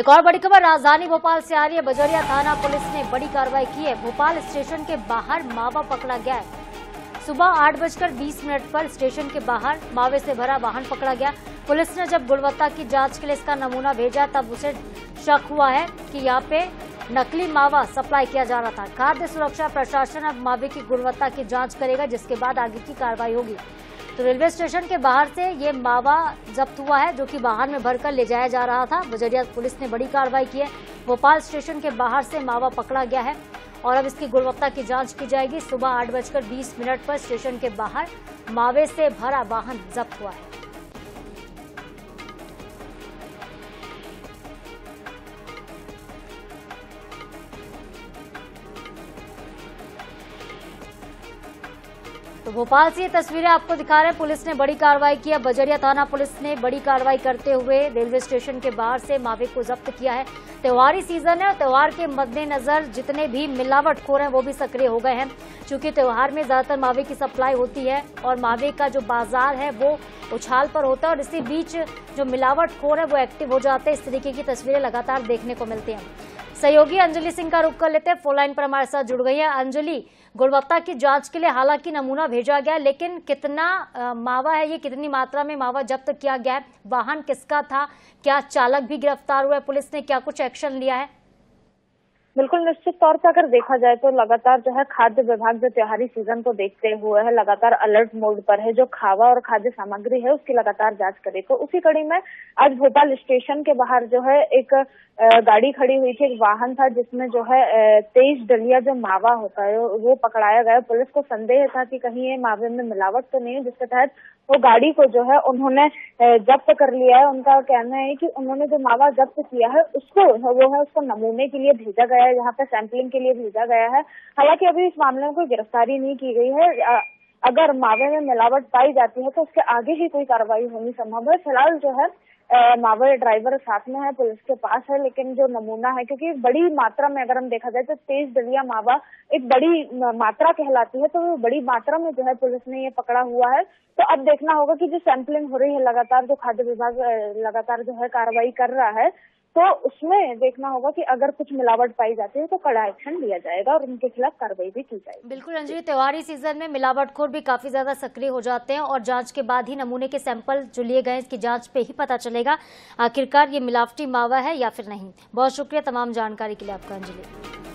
एक और बड़ी खबर, राजधानी भोपाल से आ रही है। बजरिया थाना पुलिस ने बड़ी कार्रवाई की है। भोपाल स्टेशन के बाहर मावा पकड़ा गया है। सुबह आठ बजकर बीस मिनट पर स्टेशन के बाहर मावे से भरा वाहन पकड़ा गया। पुलिस ने जब गुणवत्ता की जाँच के लिए इसका नमूना भेजा, तब उसे शक हुआ है कि यहाँ पे नकली मावा सप्लाई किया जा रहा था। खाद्य सुरक्षा प्रशासन अब मावे की गुणवत्ता की जाँच करेगा, जिसके बाद आगे की कार्रवाई होगी। तो रेलवे स्टेशन के बाहर से ये मावा जब्त हुआ है, जो कि वाहन में भरकर ले जाया जा रहा था। बजरिया पुलिस ने बड़ी कार्रवाई की है। भोपाल स्टेशन के बाहर से मावा पकड़ा गया है और अब इसकी गुणवत्ता की जाँच की जाएगी। सुबह आठ बजकर बीस मिनट पर स्टेशन के बाहर मावे से भरा वाहन जब्त हुआ है। तो भोपाल से ये तस्वीरें आपको दिखा रहे हैं। पुलिस ने बड़ी कार्रवाई की है। बजरिया थाना पुलिस ने बड़ी कार्रवाई करते हुए रेलवे स्टेशन के बाहर से मावे को जब्त किया है। त्योहारी सीज़न है और त्योहार के मद्देनजर जितने भी मिलावटखोर हैं, वो भी सक्रिय हो गए हैं। क्योंकि त्योहार में ज़्यादातर मावे की सप्लाई होती है और मावे का जो बाज़ार है, वो उछाल पर होता है और इसी बीच जो मिलावटखोर है, वो एक्टिव हो जाते हैं। इस तरीके की तस्वीरें लगातार देखने को मिलती हैं। सहयोगी अंजलि सिंह का रुख कर लेते हैं। फ़ोन पर हमारे साथ जुड़ गई है। अंजलि गुणवत्ता की जाँच के लिए हालाँकि नमूना भेजा गया लेकिन कितना आ, मावा है ये कितनी मात्रा में मावा जब्त किया गया है? वाहन किसका था? क्या चालक भी गिरफ़्तार हुआ है? पुलिस ने क्या कुछ एक्शन लिया है? बिल्कुल निश्चित तौर पर अगर देखा जाए तो लगातार जो है खाद्य विभाग जो त्योहारी सीज़न को देखते हुए है, लगातार अलर्ट मोड पर है, जो खावा और खाद्य सामग्री है, उसकी लगातार जाँच करे। तो उसी कड़ी में आज भोपाल स्टेशन के बाहर जो है एक गाड़ी खड़ी हुई थी, एक वाहन था, जिसमें जो है तेईस डलिया जो मावा होता है, वो पकड़ाया गया। पुलिस को संदेह था कि कहीं ये मावे में मिलावट तो नहीं है, जिसके तहत वो गाड़ी को जो है उन्होंने जब्त कर लिया है। उनका कहना है कि उन्होंने जो मावा जब्त किया है, उसको, वो है उसको नमूने के लिए भेजा गया है, यहाँ पे सैंपलिंग के लिए भेजा गया है। हालाँकि अभी इस मामले में कोई गिरफ्तारी नहीं की गई है। अगर मावे में मिलावट पाई जाती है तो उसके आगे ही कोई कार्रवाई होनी संभव है। फ़िलहाल जो है मावे ड्राइवर साथ में है, पुलिस के पास है, लेकिन जो नमूना है, क्योंकि बड़ी मात्रा में अगर हम देखा जाए तो तेज दलिया मावा एक बड़ी मात्रा कहलाती है तो बड़ी मात्रा में जो है पुलिस ने ये पकड़ा हुआ है। तो अब देखना होगा कि जो सैंपलिंग हो रही है, लगातार जो खाद्य विभाग लगातार जो है कार्रवाई कर रहा है तो उसमें देखना होगा कि अगर कुछ मिलावट पाई जाती है तो कड़ा एक्शन लिया जाएगा और उनके खिलाफ कार्रवाई भी की जाएगी। बिल्कुल, अंजलि त्योहारी सीज़न में मिलावटखोर भी काफ़ी ज़्यादा सक्रिय हो जाते हैं और जाँच के बाद ही नमूने के सैंपल जो लिए गए इसकी जाँच पे ही पता चलेगा, आखिरकार ये मिलावटी मावा है या फिर नहीं। बहुत शुक्रिया तमाम जानकारी के लिए आपका, अंजलि।